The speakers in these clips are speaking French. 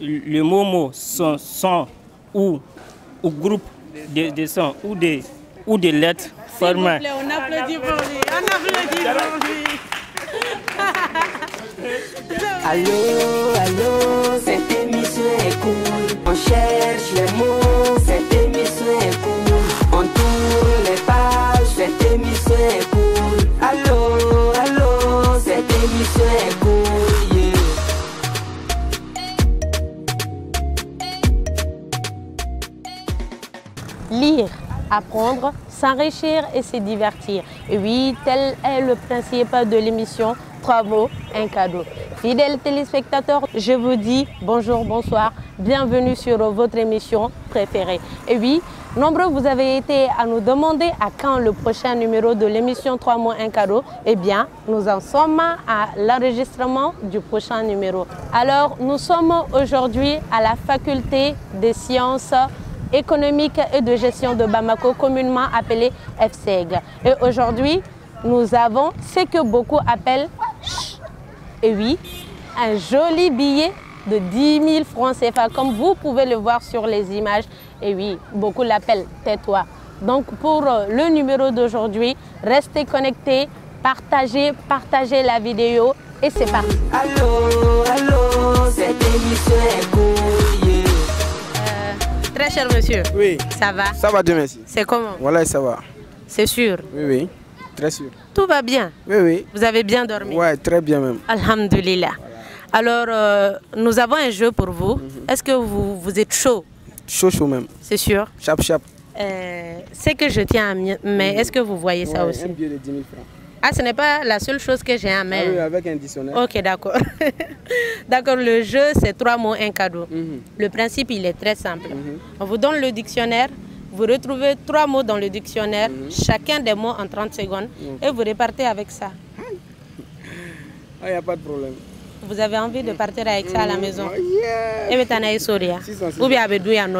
Le mot mot sont son ou, ou groupe de, de sons ou des ou des lettres formant. On applaudit pour lui. On applaudit pour lui. Allô, allô, cette émission est cool. On cherche les mots, cette émission est cool. On tourne les pages, cette émission est cool. Allô, allô, cette émission est cool. Apprendre, s'enrichir et se divertir. Et oui, tel est le principe de l'émission Trois mots, un cadeau. Fidèles téléspectateurs, je vous dis bonjour, bonsoir, bienvenue sur votre émission préférée. Et oui, nombreux vous avez été à nous demander à quand le prochain numéro de l'émission Trois mots, un cadeau. Eh bien, nous en sommes à l'enregistrement du prochain numéro. Alors, nous sommes aujourd'hui à la faculté des sciences économique et de gestion de Bamako, communément appelé FSEG. Et aujourd'hui, nous avons ce que beaucoup appellent, et oui, un joli billet de 10 000 francs CFA, comme vous pouvez le voir sur les images. Et oui, beaucoup l'appellent tais-toi. Donc pour le numéro d'aujourd'hui, restez connectés, partagez, partagez la vidéo et c'est parti. Allô, allô, cette émission est. Très cher monsieur, Oui, ça va? Ça va Dieu merci. C'est comment? Voilà, ça va. C'est sûr? Oui, oui, très sûr. Tout va bien? Oui, oui. Vous avez bien dormi? Ouais, très bien même. Alhamdulillah. Alors, euh, nous avons un jeu pour vous. Est-ce que vous, vous êtes chaud? Chaud, chaud même. C'est sûr? Chap, chap. Euh, c'est que je tiens à mais est-ce que vous voyez ça aussi? Un billet de 10 000 francs. Ah, ce n'est pas la seule chose que j'ai en main. Ah oui, avec un dictionnaire. Ok, d'accord. d'accord, le jeu, c'est trois mots, un cadeau. Mhm. Le principe, il est très simple. On vous donne le dictionnaire, vous retrouvez trois mots dans le dictionnaire, chacun des mots en 30 secondes, et vous repartez avec ça. Ah, il n'y a pas de problème. Vous avez envie de partir avec ça à la maison Oh, yeah. Et ans, six Ou bien, avec en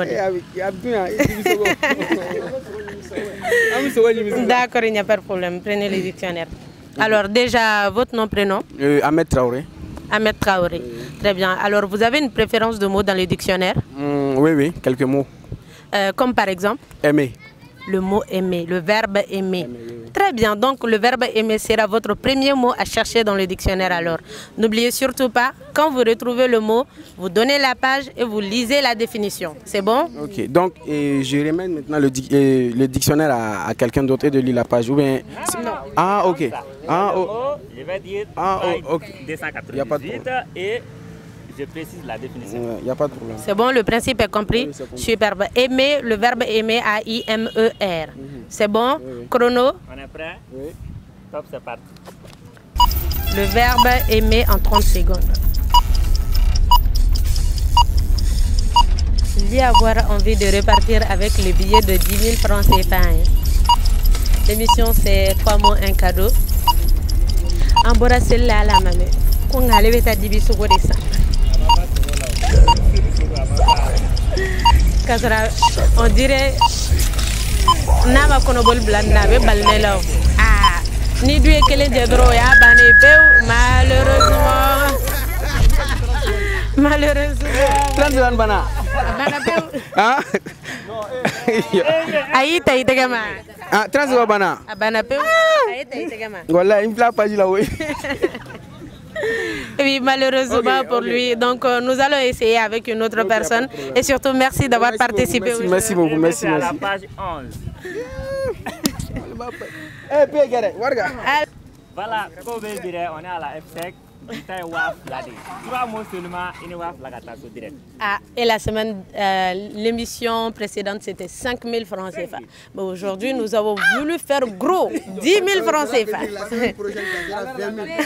D'accord, il n'y a pas de problème. Prenez le dictionnaire. Alors, déjà, votre nom, prénom Euh, Ahmed Traoré. Ahmed Traoré. Très bien. Alors, vous avez une préférence de mots dans le dictionnaire Hum, oui, oui, quelques mots. Euh, Comme par exemple Aimer. Le mot aimer, le verbe aimer. Très bien, donc le verbe aimer sera votre premier mot à chercher dans le dictionnaire alors. N'oubliez surtout pas, quand vous retrouvez le mot, vous donnez la page et vous lisez la définition. C'est bon? Ok, donc je remets maintenant le, dic- euh, le dictionnaire à, à quelqu'un d'autre et de lire la page. Ou bien... Ah, ok. Ah, oh. Je vais dire Ah, oh, ok. 298 Y a pas de problème. et je précise la définition. Il n'y a pas de problème. C'est bon, le principe est compris Oui, c'est compris. Superbe. Aimer, le verbe aimer, A-I-M-E-R. C'est bon? Chrono, On est prêt? Oui. Top, c'est parti. le verbe aimer en 30 secondes. Y avoir envie de repartir avec le billet de 10 000 francs CFA. hein. L'émission, c'est trois mots, un cadeau. Embrasser la la mamie. Qu'on a levé ta dibi ça. Kasara, on dirait n'a ma kɔnɔbɔli bila nin na a bɛ bali ne la o. Aa ni du ye kelen jɛ dɔrɔn o y'a bannen pewu malheureusement. Malheureusement. 30 secondes, Bana. a banna pewu. A? Y'i ta i tɛgɛ ma. Ah 30 secondes, Bana. a banna pewu. A y'i ta i tɛgɛ ma. Voilà, il me la page là, oui. Malheureusement pour lui, donc euh, nous allons essayer avec une autre personne. Et surtout, merci d'avoir Merci beaucoup, participé merci, merci beaucoup, merci, C'est à la merci. page 11. Eh. Voilà, comme on est à la FSEC. Trois mots seulement, so direct. Ah, et la semaine, euh, l'émission précédente, c'était 5 000 francs CFA. Mais aujourd'hui, nous avons voulu faire gros, 10 000 francs CFA.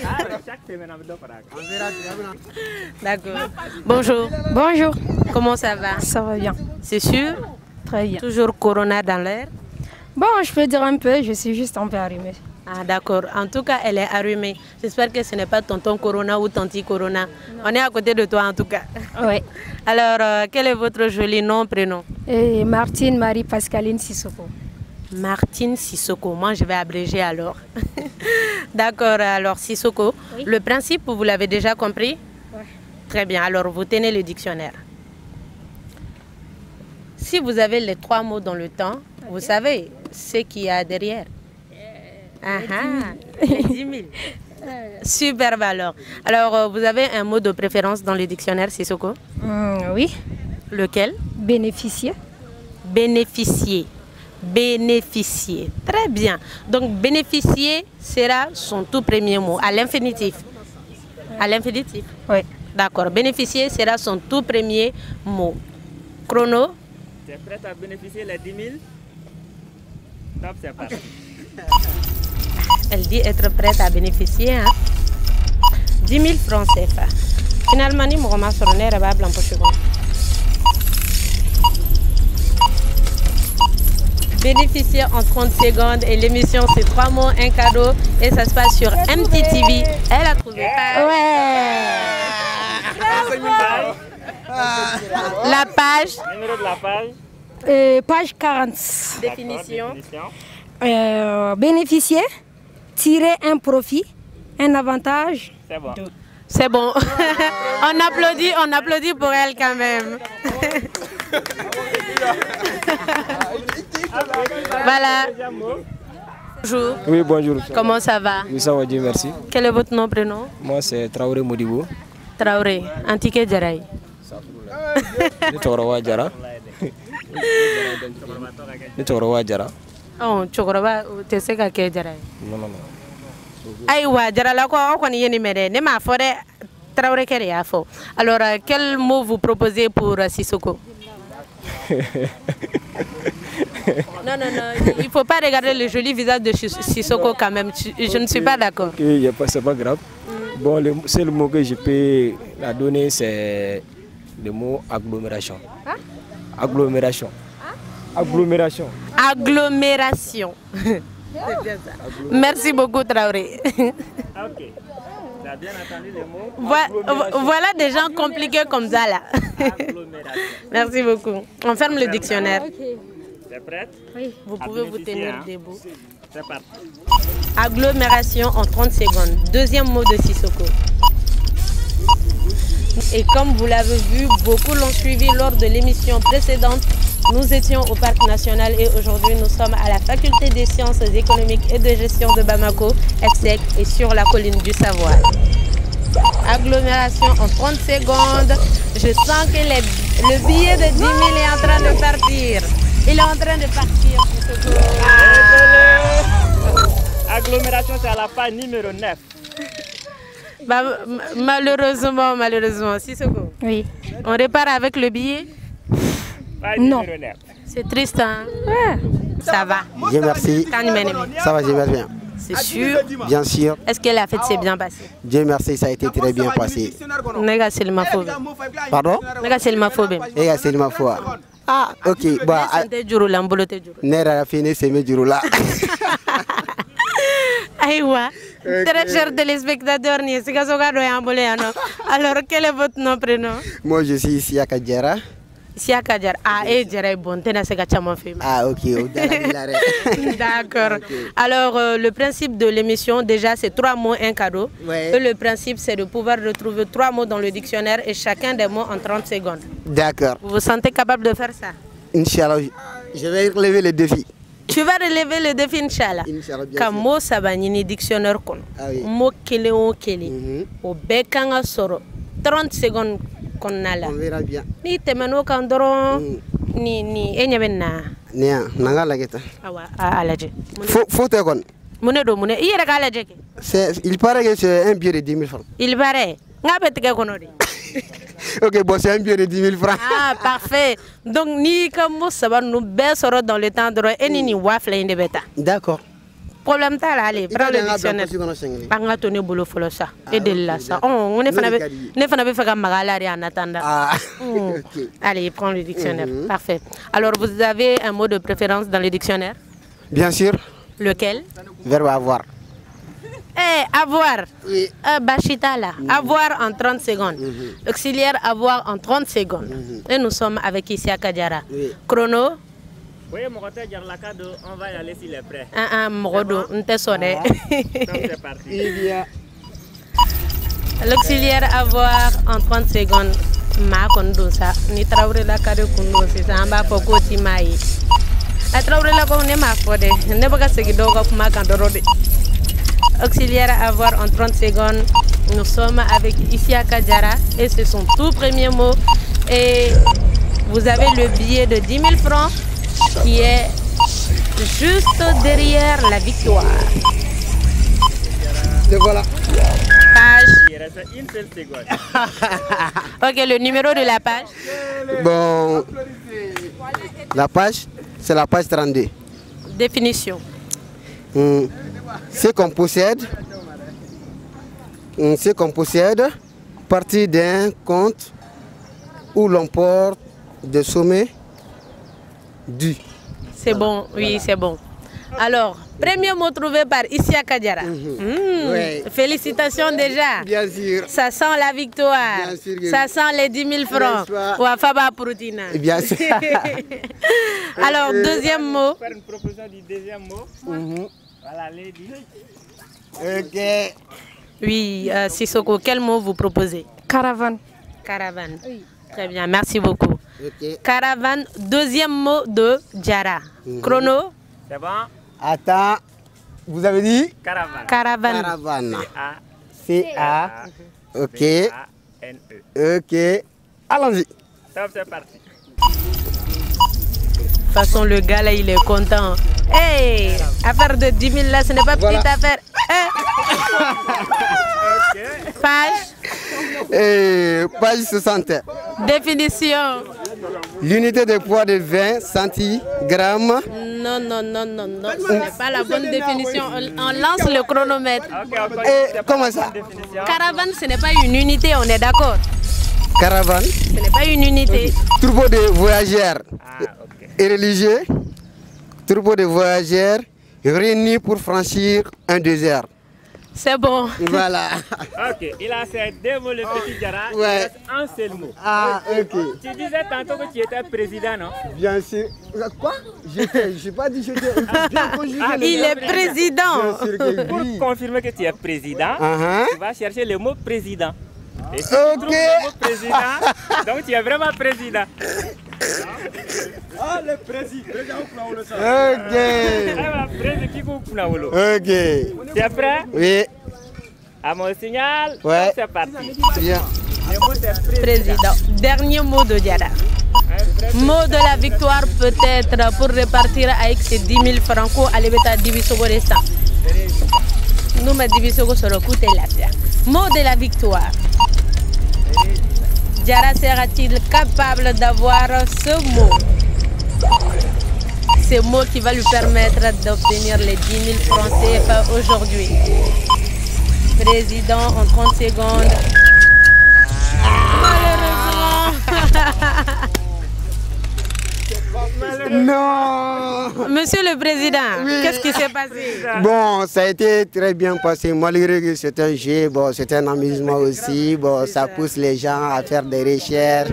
Ah. D'accord. Bonjour. Bonjour, Comment ça va? Ça va bien, C'est sûr? Très bien. Toujours Corona dans l'air? Bon, je peux dire un peu, je suis juste un peu arrimée. Ah d'accord. En tout cas, elle est allumée. J'espère que ce n'est pas tonton Corona ou tanti Corona. On est à côté de toi en tout cas. Oui. Alors, euh, quel est votre joli nom, prénom? Et Martine Marie-Pascaline Sissoko. Martine Sissoko. Moi, je vais abréger alors. D'accord, alors Sissoko. Le principe, vous l'avez déjà compris? Très bien, alors vous tenez le dictionnaire. Si vous avez les trois mots dans le temps, vous savez ce qu'il y a derrière. Ah ah, les 10 000. Superbe alors. Alors, euh, vous avez un mot de préférence dans le dictionnaire, Sissoko Hum, oui. Lequel Bénéficier. Bénéficier. Bénéficier. Très bien. Donc, bénéficier sera son tout premier mot, à l'infinitif. À l'infinitif Oui. D'accord. Bénéficier sera son tout premier mot. Chrono Tu es prête à bénéficier les 10 000 Top, c'est parti. Elle dit être prête à bénéficier. Hein? 10 000 francs CFA. Finalement, ni mon maman sur l'air, elle va blanc pour cheveux. Bénéficier en 30 secondes et l'émission c'est trois mots, un cadeau et ça se passe sur MTTV. Elle a trouvé. La page, Numéro de la page. Euh, page 40. définition. Définition. Euh, bénéficier, tirer un profit, un avantage. C'est bon. C'est bon. on applaudit, on applaudit pour elle quand même. voilà. Bonjour. Oui, bonjour. Comment ça va? Oui, ça va, Dieu merci. Quel est votre nom, prénom? Moi, c'est Traoré Modibo. Traoré, Antiké Djaraï. Ne cɛkɔrɔba jara. Ne cɛkɔrɔba jara. Oh, jara ye Non, non, non. Ayiwa jaralakaw aw kɔni ye nin mɛn dɛ. Ne m'a fɔ dɛ tarawelekɛ de y'a fɔ. Alors euh, quel mot vous proposez pour euh, Sissoko? Non non non il faut pas regarder le joli visage de Sis- Sissoko quand même. Je ne suis pas d'accord. Ok, y a pas, c'est pas grave. Bon, le seul mot que je peux la donner, c'est le mot agglomération. Agglomération. Agglomération. agglomération C'est bien ça. merci beaucoup Traoré Ok. As bien entendu voilà des gens compliqués comme ça là merci beaucoup on ferme le dictionnaire prête vous pouvez vous tenir hein. debout C'est parti. Agglomération en 30 secondes. Deuxième mot de Sissoko. Et comme vous l'avez vu, beaucoup l'ont suivi lors de l'émission précédente. Nous étions au Parc national et aujourd'hui nous sommes à la Faculté des sciences économiques et de gestion de Bamako, EPSEC et sur la colline du Savoie. Agglomération en 30 secondes. Je sens que les- le billet de 10 000 est en train de partir. Il est en train de partir. Agglomération, c'est à la page numéro 9. Bah, malheureusement, malheureusement, Sissoko, Oui. on repart avec le billet? Non. numéro 9. C'est triste, hein Ça va. Dieu merci. Ça va, Dieu merci bien. C'est sûr. Bien sûr. Est-ce que la fête s'est bien passée? Dieu merci, ça a été très bien passé. Nega Selma Fobe. Pardon? Nega Selma Fobe. Et c'est ma foi. Ah, ok. Bon, ah, Sente juru la mbolo te juru. Nera a fini, c'est mes jours là. Aïwa. Très chers téléspectateurs, ni Sikaso ka do yan bolo yan no. Alors, quel est votre nom, prénom? Moi, je suis ici Kadjara. Sia Kadjar. Ah, eh, Jere bon, tena se ka chama fe. Ah, ok. au Dalai D'accord. Alors, euh, le principe de l'émission, déjà, c'est trois mots, un cadeau. Ouais. Et le principe, c'est de pouvoir retrouver trois mots dans le dictionnaire et chacun des mots en 30 secondes. D'accord. Vous vous sentez capable de faire ça? Inch'Allah, je vais relever le défi. Tu vas relever le défi, Inch'Allah. Inch'Allah, bien Ka sûr. mot saba ɲini dictionnaire kɔnɔ Ah oui. mot kelen o kelen Mhm. o bɛɛ kan ka sɔrɔ 30 secondes kɔnɔna la n'i tɛmɛn'o kan dɔrɔn Mm. ni ni e ɲɛ bɛ nin na Nia, nanga lageta. awa a a lajɛ Mun de- Faut, faut te connaître. mun de don mun de i yɛrɛ k'a lajɛ kɛ C'est- Il paraît que c'est un billet de 10 000 francs. il paraît bɛ tigɛ kɔnɔ de Ok, bon, c'est un billet de 10 000 francs. ah parfait donc n'i ka mot saba ninnu bɛɛ sɔrɔ dans le temps dɔrɔn e ni nin waa fila in de bɛ taa D'accord. Problème t'a ale prends le dictionnaire ka to ne bolo sa e sa fana de ne fana de en attendant Ah. Allez, prends le dictionnaire. Parfait. Alors, vous avez un mot de préférence dans le dictionnaire? Bien sûr, Lequel? Verbe avoir. Eh, avoir. Oui. Euh, Bachita là. Mhm. Avoir en 30 secondes. Auxiliaire avoir en 30 secondes. Et nous sommes avec Isia Kadjara. Mhm. Oui. Chrono. Oui, mon côté, Djarlakado, on va y aller s'il est prêt. Un, un, Morodo. On te sonne. Donc c'est parti. Il y a L'auxiliaire avoir en 30 secondes. Ma kondo sa ni la kare kundo sisan an b'a fɔ k'o ti maa ye a ko ne m'a fɔ dɛ ne bɛ ka segin dɔw ka kuma kan dɔrɔn de auxiliaire à avoir en 30 secondes. Nous sommes avec Isiaka Diara et c'est son tout premier mot. Et vous avez le billet de 10 000 francs qui est juste derrière la victoire. Le voilà. Page. Il reste une seule seconde. Ok, le numéro de la page. Bon, la page, c'est la page 32. Définition. Hum, Ce qu'on possède, hum, ce qu'on possède, partie d'un compte où l'on porte des sommets du. C'est bon, oui, c'est bon. Alors, premier mot trouvé par Isiaka Diara. Hmm, Ouais. Félicitations déjà. Bien sûr. Ça sent la victoire. Bien sûr que Ça oui. sent les 10 000 francs. Proutina. Bien sûr. Alors, deuxième mot. Faire une proposition du deuxième mot. Voilà, lady. Ok. Oui, euh, Sissoko, quel mot vous proposez? Caravane. Caravane. Très bien, merci beaucoup. Caravane, deuxième mot de Diara. Chrono, C'est bon? Attends, vous avez dit? Caravane. caravane. caravane. A, C-A. Ok. A, N, E. Ok. Allons-y. Top, c'est parti. De toute façon, le gars là, il est content. Hey, affaire de 10 000 là, ce n'est pas Voilà. petite affaire. Hey. Page, Et page 60. définition. L'unité de poids de 20 centigrammes. Non, non, non, non, non, ce n'est pas la bonne définition. On, on lance le chronomètre. Et C'est comment ça? Caravane, ce n'est pas une unité, on est d'accord. Caravane. Ce n'est pas une unité. Troupeau de voyageurs Ah. Et religieux. Troupeau de voyageurs réunis pour franchir un désert. C'est bon. Voilà. Ok, il a fait deux mots, le petit Diarra. Ouais. Il un seul mot. Ah, ok. Tu disais tantôt que tu étais président, non? Bien sûr. Quoi? J'étais, j'ai pas dit j'étais. Bien conjugué Ah, les Il est président. Bien sûr que Pour confirmer que tu es président, Ah, tu vas chercher le mot président. Et si Ok. tu trouves le mot président, donc tu es vraiment président. Ah, le président. hein. Ok. Ah, président qui coupe la wolo. Ok. Tu es prêt? Oui. À mon signal, Ouais. c'est parti. Bien. Le président. Dernier mot de Diara. Mot de la victoire peut-être pour repartir avec ces 10 000 francs ale taa dibisogo de san n'u ma dibisogo sɔrɔ k'u tɛ lafiya mot de la victoire Diarra sera-t-il capable d'avoir ce mot? Ce mot qui va lui permettre d'obtenir les 10 000 francs CFA aujourd'hui. Président en 30 secondes. Malheureusement Non. Monsieur le Président, qu'est-ce qui s'est passé? Bon, ça a été très bien passé. Malgré que c'est un jeu, bon, c'est un amusement aussi. Bon, ça pousse les gens à faire des recherches.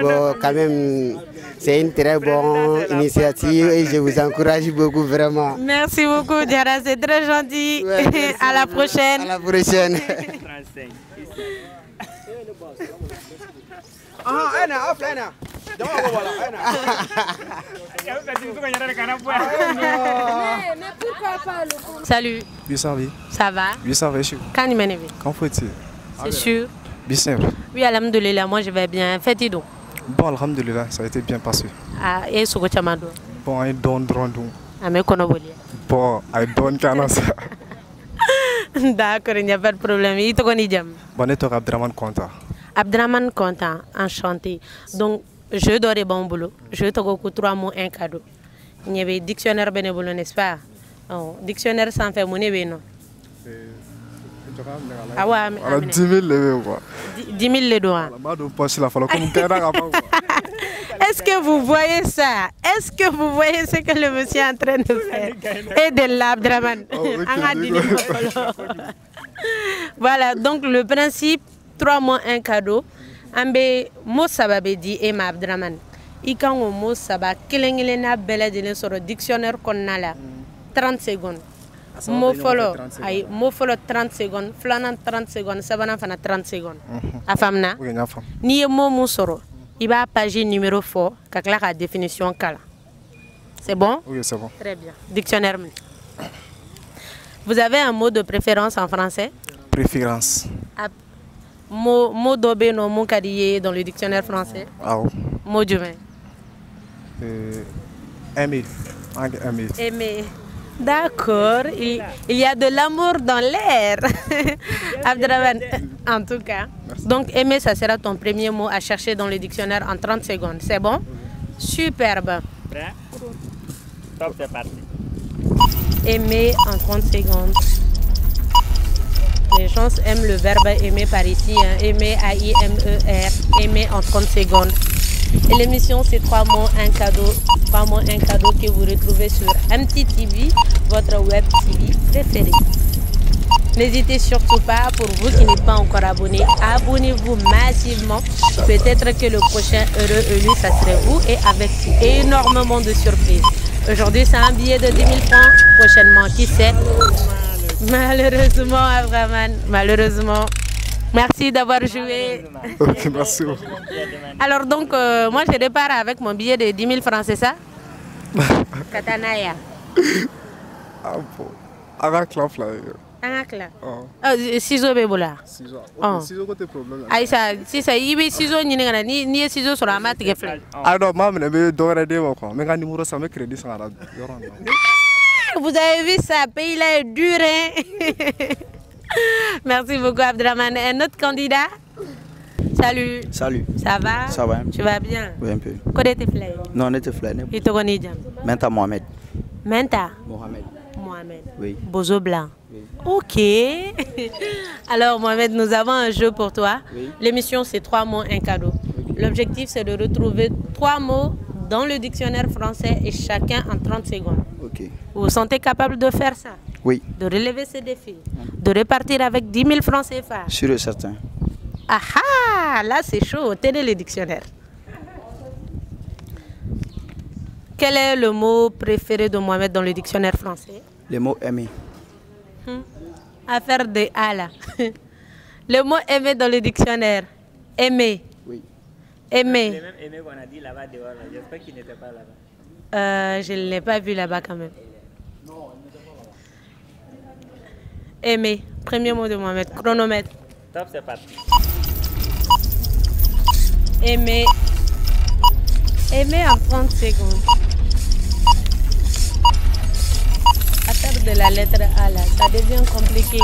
Bon, quand même, c'est une très bonne initiative et je vous encourage beaucoup vraiment. Merci beaucoup, Diarra, c'est très gentil. Ouais, à la prochaine. À la prochaine. 35. Salut, ça va? Quand il m'énerve Quand faut-il? C'est sûr. Oui, alhamdoulilah, moi je vais bien. Faites donc. Bon, alhamdulillah, ça a été bien passé. Ah, et ce que tu dit Bon, I don't drone do. Ah, mais qu'on a volé. Bon, I don't can't ça. D'accord, il n'y a pas de problème. Il te connaît bien. Bon, et toi, Abdraman Konta? Abdraman content, enchanté. Donc, je dois des bons boulot. Je te recours trois mots, un cadeau. Il y avait dictionnaire bénévole, n'est-ce pas? Oh, Dictionnaire sans faire mon non? Ah ouais, mais- Alors, 10 000 levés, quoi? 10 000 les doigts. La barre de poche, là, fallait comme Gaïda Rafa, quoi. Est-ce que vous voyez ça? Est-ce que vous voyez ce que le monsieur est en train de faire? Et de l'Abdraman. Makolo. Voilà, donc le principe, trois mois, un cadeau. Ambe mo saba bɛ di e ma Abdraman. I kan k'o mo saba kelen kelenna bɛɛ lajɛlen sɔrɔ dictionnaire kɔnɔna la 30 secondes. Mot fɔlɔ ayi mot fɔlɔ 30 secondes filanan 30 secondes sabanan fana 30 secondes a faamuna n'i ye mot mun sɔrɔ. I b'a page numéro fɔ ka tila k'a définition kalan c'est bon? Ok, c'est bon. très bien. Dictionnaire minɛ vous avez un mot de préférence en français? Préférence. A- mot mot dɔ bɛ yen nɔ mun ka di i ye dans le dictionnaire français? Oh. mot jumɛn Euh, aimer. Aimer. Aimer. D'accord, il, il y a de l'amour dans l'air. Abdraman, en tout cas. Donc, aimer, ça sera ton premier mot à chercher dans le dictionnaire en 30 secondes. C'est bon? Superbe. Prêt? Top, c'est parti. Aimer en 30 secondes. Les gens aiment le verbe aimer par ici. hein. Aimer, A-I-M-E-R. Aimer en 30 secondes. Et l'émission, c'est trois mots, un cadeau. Trois mots, un cadeau que vous retrouvez sur MTTV, votre web TV préférée. N'hésitez surtout pas, pour vous qui n'êtes pas encore abonné, abonnez-vous massivement. Peut-être que le prochain heureux élu, ça serait vous et avec énormément de surprises. Aujourd'hui, c'est un billet de 10 000 francs. Prochainement, qui sait? Malheureusement, Abraman, malheureusement. Merci d'avoir joué. Ok, merci. Alors donc, euh, moi, je départ avec mon billet de 10 000 francs, c'est ça? Katanaya. Ah, bon. Avec la flyer. Oh. Ah, ciseaux? Ciseaux. Ciseaux, côté problème. Aïssa, sisan i bɛ ciseaux ɲini ka na ni n'i ye ciseaux tigɛ fila ye. Ah, non, maa minɛ bɛ dɔ wɛrɛ d'e ma quoi. Numéro san, n bɛ crédit in na. Vous avez vu ça, pays là est dur hein Merci beaucoup Abdraman. Un autre candidat? Salut, Salut, ça va? Ça va Tu vas bien? Oui, un peu. Kode te fila ye? Non, ne te flâne. I tɔgɔ n'i jamu? Menta Mohamed. Menta? Mohamed. Mohamed. Oui. Bozo Blanc. Ok. Alors Mohamed, nous avons un jeu pour toi. Oui. L'émission c'est trois mots, un cadeau. L'objectif c'est de retrouver trois mots dans le dictionnaire français et chacun en 30 secondes. Ok. Vous vous sentez capable de faire ça? Oui, De relever ce défi De repartir avec 10 000 francs CFA sûr et certain. Ah ah Là c'est chaud, tenez le dictionnaire. Quel est le mot préféré de Mohamed dans le dictionnaire français? Le mot aimer. Affaire de A là. Le mot aimer dans le dictionnaire. Aimer. Oui. Aimer. même aimé qu'on a dit là-bas dehors, là. j'espère qu'il n'était pas là-bas. Euh, je ne l'ai pas vu là-bas quand même. Aimer. Premier mot de Mohamed. Chronomètre. Top, c'est parti. Aimer. Aimer en 30 secondes. Affaire de la lettre A là, ça devient compliqué.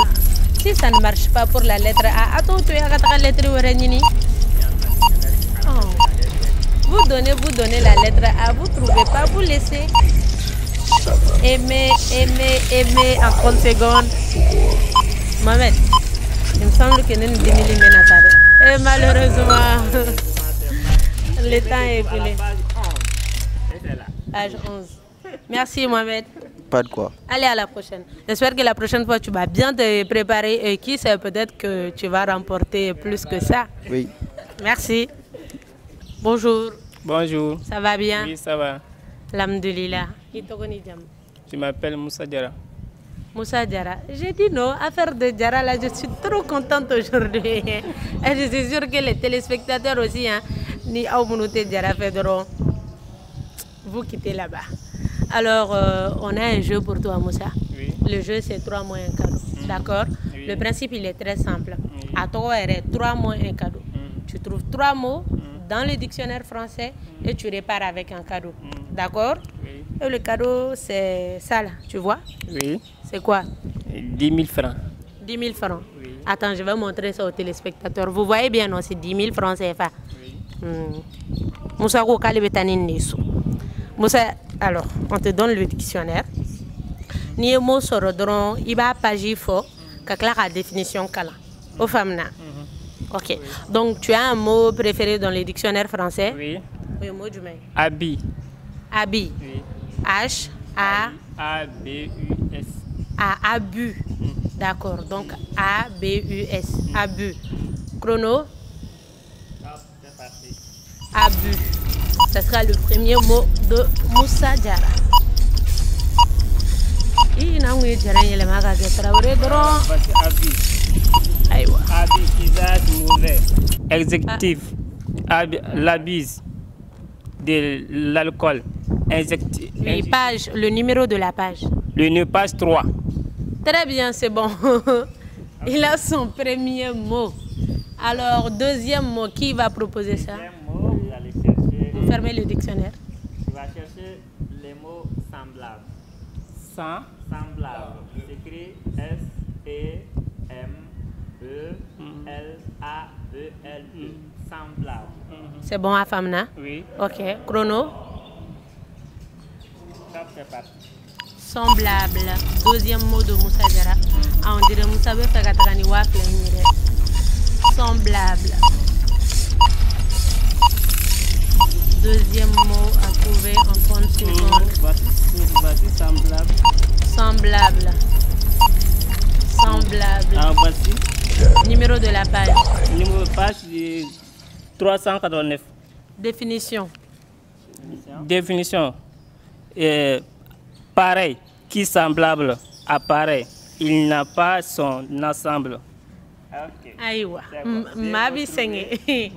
Si ça ne marche pas pour la lettre A, attends, tu as la lettre Oranini. Oh. Vous donnez, vous donnez la lettre A, vous ne trouvez pas, vous laissez. Aimer, aimer, aimer en 30 secondes. Mohamed, il me semble que nous nous. Et malheureusement, le temps est écoulé. Page 11. Merci Mohamed. Pas de quoi. Allez à la prochaine. J'espère que la prochaine fois tu vas bien te préparer et qui sait peut-être que tu vas remporter plus que ça. Oui. Merci. Bonjour, Bonjour. ça va bien? Oui, ça va. Alhamdulillah. Qui te connaît, Jam? Je m'appelle Moussa Diarra. Moussa Diarra. J'ai dit non, affaire de Diarra là, je suis trop contente aujourd'hui. Et je suis sûre que les téléspectateurs aussi, hein, ni Aoumounouté Diarra Fedoro, vous quittez là-bas. Alors, euh, on a un jeu pour toi, Moussa. Oui. Le jeu, c'est trois mots, un cadeau. D'accord? Oui. Le principe, il est très simple. Oui. À toi, il a trois mots, un cadeau. Mm. Tu trouves trois mots dans le dictionnaire français et tu repars avec un cadeau. D'accord? Et le cadeau, c'est ça là, tu vois? Oui. C'est quoi? 10 000 francs. 10 000 francs. Oui. Attends, je vais montrer ça aux téléspectateurs. Vous voyez bien, non C'est 10 000 francs CFA. Oui. Hmm. Moussa. Moussa, alors, on te donne le dictionnaire. N'i mot sɔrɔ dɔrɔn i b'a page fɔ ka tila k'a définition kalan. O faamuna? Ok. Donc, tu as un mot préféré dans le dictionnaire français? Oui. O ye mot jumɛn ye? Habit. Habit. Oui. H, A, A-B-U-S. A, abus. D'accord. Donc, A, B, U, S. Abus. Chrono, Top, c'est parti. abus. Ce sera le premier mot de Moussa Diarra. i na kun ye jara in yɛlɛma ka kɛ tarawele dɔrɔn ayiwa mauvais. Exécutif. L'abus de l'alcool. Exécutif. oui page le numéro de la page Le page 3. très bien c'est bon il a son premier mot alors deuxième mot qui va proposer ça? Mot, vous allez chercher. vous fermez le dictionnaire Tu vas chercher les mots semblables. Sans. Semblable. Écrit S-E-M-E-L-A-B-L-E. Semblable. c'est bon à Famna Oui. ok chrono? Semblable deuxième mot de Moussa Diarra ah, on dirait Moussa bɛ fɛ ka taga ni waa fila in ye dɛ semblable deuxième mot à trouver en 30 secondes Voici, voici semblable. semblable semblable Ah, voici. numéro de la page Numéro de page euh, 389. définition Définition. Euh, pareil, qui semblable à pareil. Il n'a pas son ensemble. Aïwa, ma bi sɛŋɛ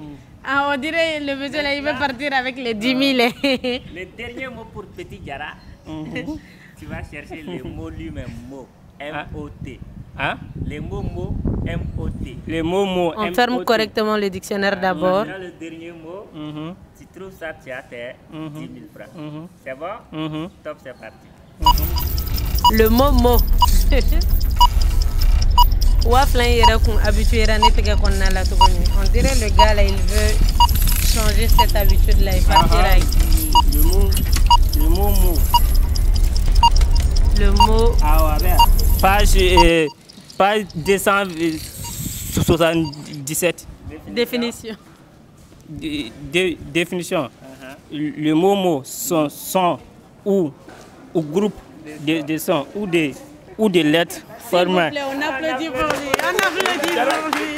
ah, on dirait le monsieur là il veut partir avec les 10 000 Le dernier mot pour Petit Diara, tu vas chercher le mot lui-même, mot. M-O-T. Hein? Les mots mots M-O-T. Les mots mots on ferme correctement le dictionnaire d'abord. Dans le dernier mot, tu trouves ça, tu as tes 10 000 francs. C'est bon? Top, c'est parti. le kɔnɔna la tuguni on dirait le gars là il veut changer cette habitude là et partir avec Le mot, le mot mot. le mot Ah ouais, Page, euh, page 277. définition Dé- dé- définition. Le mot mot sont, sont ou, ou groupe de, de sons ou des ou des lettres formant. on applaudit pour lui. On applaudit pour lui.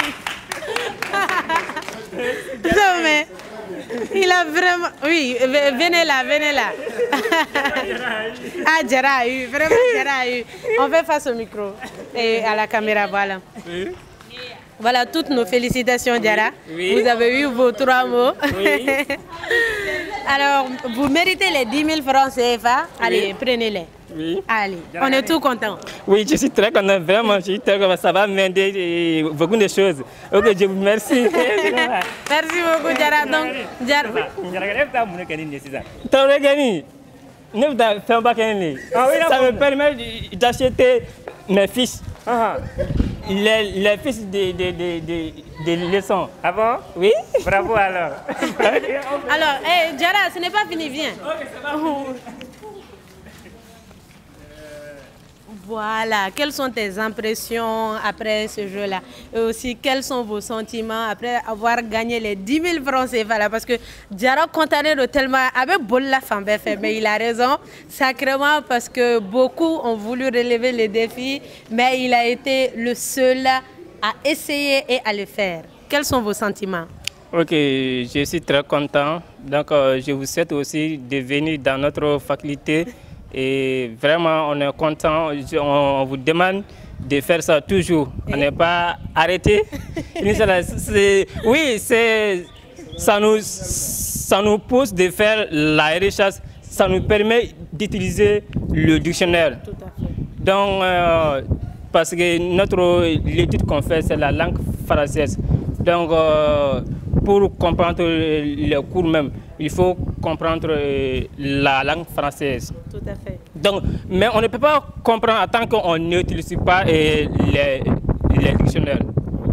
Non mais il a vraiment oui ve- venez là venez là. Ah Diarra a eu vraiment Diarra a eu on fait face au micro et à la caméra voilà Voilà toutes nos félicitations, Diara. Oui. Vous avez eu vos trois mots. Oui. Alors, vous méritez les 10 000 francs CFA. Allez, prenez-les. Oui. Allez, on est tout content. Oui, je suis très content, vraiment, je suis très content. Ça va m'aider et beaucoup de choses. Ok, je vous remercie. Merci beaucoup, Diara. Donc, Diara. Ça me permet d'acheter mes fiches. Les, les fiches de, de, de, de, de leçons. Ah bon? Oui. Bravo alors. Alors, hey, Diara, ce n'est pas fini, viens. Voilà, quelles sont tes impressions après ce jeu-là? Et aussi, quels sont vos sentiments après avoir gagné les 10 000 francs CFA Parce que Diarra Contané de tellement avait beau la femme fait, mais il a raison sacrément parce que beaucoup ont voulu relever les défis, mais il a été le seul à essayer et à le faire. Quels sont vos sentiments? Ok, je suis très content. Donc, euh, je vous souhaite aussi de venir dans notre faculté. Et vraiment, on est content. On, vous demande de faire ça toujours. On n'est pas arrêté. Oui, ça, nous, ça nous pousse de faire la recherche. Ça nous permet d'utiliser le dictionnaire. Donc, euh, parce que notre l'étude qu'on fait, c'est la langue française. Donc, euh, pour comprendre les cours même, il faut comprendre euh, la langue française. Tout à fait. Donc, mais on ne peut pas comprendre tant qu'on n'utilise pas euh, les, dictionnaires.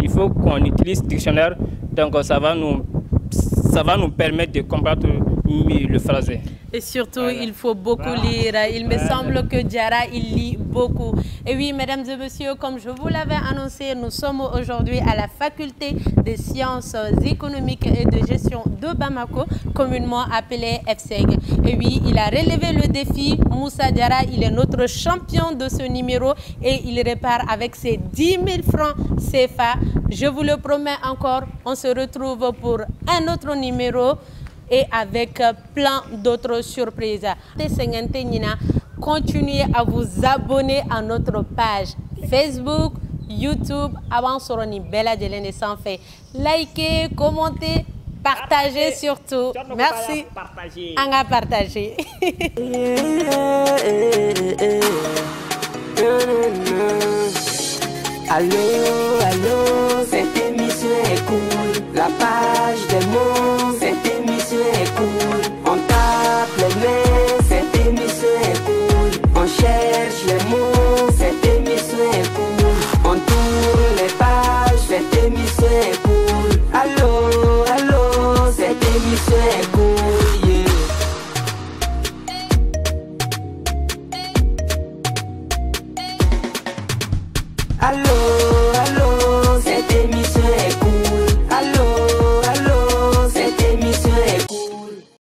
Il faut qu'on utilise dictionnaire, donc ça va nous, ça va nous permettre de comprendre mieux le français. Et surtout, il faut beaucoup lire. Il me semble que Diarra, il lit beaucoup. Et oui, mesdames et messieurs, comme je vous l'avais annoncé, nous sommes aujourd'hui à la faculté des sciences économiques et de gestion de Bamako, communément appelée FSEG. Et oui, il a relevé le défi. Moussa Diarra, il est notre champion de ce numéro et il repart avec ses 10 000 francs CFA. Je vous le promets encore, on se retrouve pour un autre numéro et avec euh, plein d'autres surprises. Continuez à vous abonner à notre page Facebook, YouTube. Avant Soroni Bella de fait. Likez, commentez, partagez surtout. Merci. On a partagé. Allô, allô, cette émission est cool. La page des mots, cette On tape les mains, cette émission est cool. On cherche les mots, cette émission est cool. On tourne les pages, cette émission est cool.